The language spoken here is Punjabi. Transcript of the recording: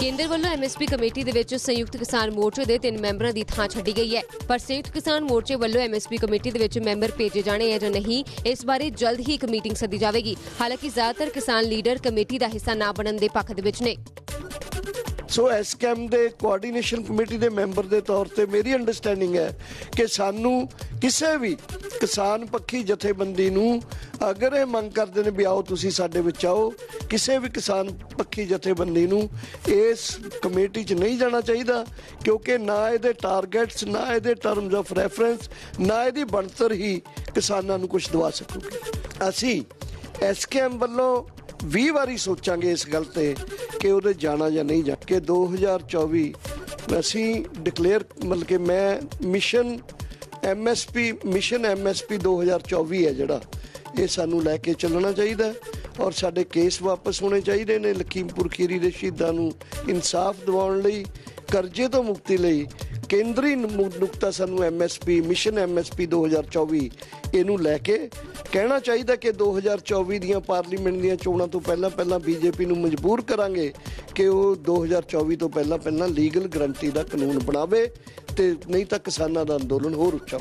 ਕੇਂਦਰ ਵੱਲੋਂ ਐਮਐਸਪੀ ਕਮੇਟੀ ਦੇ ਵਿੱਚ ਸੰਯੁਕਤ ਕਿਸਾਨ ਮੋਰਚੇ ਦੇ ਤਿੰਨ ਮੈਂਬਰਾਂ ਦੀ ਥਾਂ ਛੱਡੀ ਗਈ ਹੈ। ਪਰ ਸੰਯੁਕਤ ਕਿਸਾਨ ਮੋਰਚੇ ਵੱਲੋਂ ਐਮਐਸਪੀ ਕਮੇਟੀ ਦੇ ਵਿੱਚ ਮੈਂਬਰ ਭੇਜੇ ਜਾਣੇ ਹੈ ਜਾਂ ਨਹੀਂ, ਇਸ ਬਾਰੇ ਜਲਦ ਹੀ ਇੱਕ ਮੀਟਿੰਗ ਸੱਦੀ ਜਾਵੇਗੀ। ਹਾਲਾਂਕਿ ਜ਼ਿਆਦਾਤਰ ਕਿਸਾਨ ਲੀਡਰ ਕਮੇਟੀ ਦਾ ਹਿੱਸਾ ਨਾ ਬਣਨ ਦੇ ਪੱਖ ਦੇ ਵਿੱਚ ਨੇ। ਸੋ ਐਸਕੈਮ ਦੇ ਕੋਆਰਡੀਨੇਸ਼ਨ ਕਮੇਟੀ ਦੇ ਮੈਂਬਰ ਦੇ ਤੌਰ ਤੇ ਮੇਰੀ ਅੰਡਰਸਟੈਂਡਿੰਗ ਹੈ ਕਿ ਸਾਨੂੰ ਕਿਸੇ ਵੀ ਕਿਸਾਨ ਪੱਖੀ ਜਥੇਬੰਦੀ ਨੂੰ ਅਗਰ ਇਹ ਮੰਗ ਕਰਦੇ ਨੇ ਵੀ ਆਓ ਤੁਸੀਂ ਸਾਡੇ ਵਿੱਚ ਆਓ, ਕਿਸੇ ਵੀ ਕਿਸਾਨ ਪੱਖੀ ਜਥੇਬੰਦੀ ਨੂੰ ਇਸ ਕਮੇਟੀ 'ਚ ਨਹੀਂ ਜਾਣਾ ਚਾਹੀਦਾ ਕਿਉਂਕਿ ਨਾ ਇਹਦੇ ਟਾਰਗੇਟਸ ਨਾ ਇਹਦੇ ਟਰਮਸ ਆਫ ਰੈਫਰੈਂਸ ਨਾ ਇਹਦੀ ਬਣਤਰ ਹੀ ਕਿਸਾਨਾਂ ਨੂੰ ਕੁਝ ਦਵਾ ਸਕੂਗੀ। ਅਸੀਂ ਐਸਕੇਐਮ ਵੱਲੋਂ 20 ਵਾਰੀ ਸੋਚਾਂਗੇ ਇਸ ਗੱਲ ਤੇ ਕਿ ਉਹਦੇ ਜਾਣਾ ਜਾਂ ਨਹੀਂ ਜਾ ਕਿ 2024 ਅਸੀਂ ਡਿਕਲੇਅਰ ਮਤਲਬ ਕਿ ਮੈਂ ਮਿਸ਼ਨ ਐਮਐਸਪੀ ਮਿਸ਼ਨ ਐਮਐਸਪੀ 2024 ਹੈ ਜਿਹੜਾ। ਇਹ ਸਾਨੂੰ ਲੈ ਕੇ ਚੱਲਣਾ ਚਾਹੀਦਾ ਔਰ ਸਾਡੇ ਕੇਸ ਵਾਪਸ ਹੋਣੇ ਚਾਹੀਦੇ ਨੇ। ਲਖੀਮਪੁਰ ਖੀਰੀ ਦੇ ਸ਼ਹੀਦਾਂ ਨੂੰ ਇਨਸਾਫ ਦਿਵਾਉਣ ਲਈ, ਕਰਜ਼ੇ ਤੋਂ ਮੁਕਤੀ ਲਈ ਕੇਂਦਰੀ ਨੁਕਤਾ ਸਾਨੂੰ ਐਮਐਸਪੀ ਮਿਸ਼ਨ ਐਮਐਸਪੀ 2024 ਇਹਨੂੰ ਲੈ ਕੇ ਕਹਿਣਾ ਚਾਹੀਦਾ ਕਿ 2024 ਦੀਆਂ ਪਾਰਲੀਮੈਂਟ ਦੀਆਂ ਚੋਣਾਂ ਤੋਂ ਪਹਿਲਾਂ ਪਹਿਲਾਂ ਬੀਜੇਪੀ ਨੂੰ ਮਜਬੂਰ ਕਰਾਂਗੇ ਕਿ ਉਹ 2024 ਤੋਂ ਪਹਿਲਾਂ ਪਹਿਲਾਂ ਲੀਗਲ ਗਰੰਟੀ ਦਾ ਕਾਨੂੰਨ ਬਣਾਵੇ ਤੇ ਨਹੀਂ ਤਾਂ ਕਿਸਾਨਾਂ ਦਾ ਅੰਦੋਲਨ ਹੋਰ ਉੱਚਾ